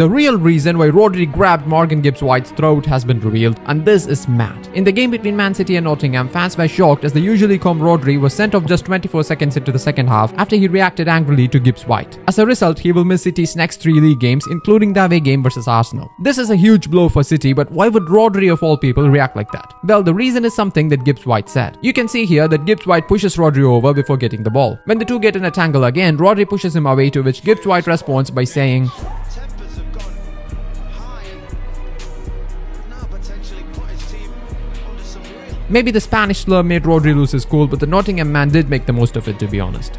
The real reason why Rodri grabbed Morgan Gibbs White's throat has been revealed, and this is mad. In the game between Man City and Nottingham, fans were shocked as the usually calm Rodri was sent off just 24 seconds into the second half after he reacted angrily to Gibbs White. As a result, he will miss City's next three league games, including the away game versus Arsenal. This is a huge blow for City, but why would Rodri of all people react like that? Well, the reason is something that Gibbs White said. You can see here that Gibbs White pushes Rodri over before getting the ball. When the two get in a tangle again, Rodri pushes him away to which Gibbs White responds by saying, Maybe the Spanish slur made Rodri lose his cool, but the Nottingham man did make the most of it to be honest.